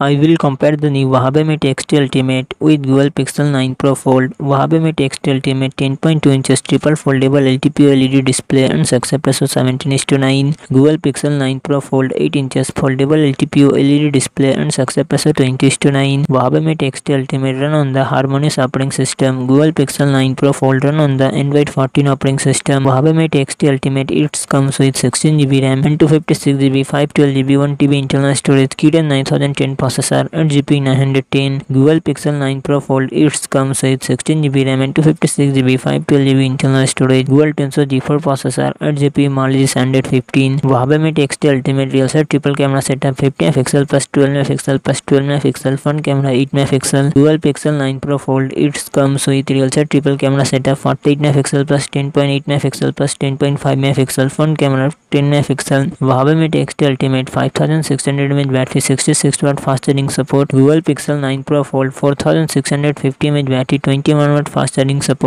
I will compare the new Huawei Mate X2 Ultimate with Google Pixel 9 Pro Fold. Huawei Mate X2 Ultimate 10.2 inches triple foldable LTPO LED display and success ratio 17 to 9. Google Pixel 9 Pro Fold 8 inches foldable LTPO LED display and success ratio 20 to 9. Huawei Mate X2 Ultimate run on the Harmonious operating system. Google Pixel 9 Pro Fold run on the Android 14 operating system. Huawei Mate X2 Ultimate it comes with 16GB RAM and 256GB, 512GB, 1TB internal storage, Kirin 9010 processor 8GB 910 Google Pixel 9 Pro Fold it comes with 16GB RAM and 256GB 512GB internal storage Google Tensor G4 processor 8GB Mali 115 Huawei Mate X2 Ultimate Real Set Triple Camera Setup 50 plus 12 MP plus 12 MP front camera 8 MP Google Pixel 9 Pro Fold it comes with Real Set Triple Camera Setup 48 MP plus 10.8 MP plus 10.5 MP front camera 10 MP Huawei Mate X2 Ultimate 5600 mAh battery 66 watt fast charging support Google Pixel 9 Pro Fold 4650 mAh battery 21 watt fast charging support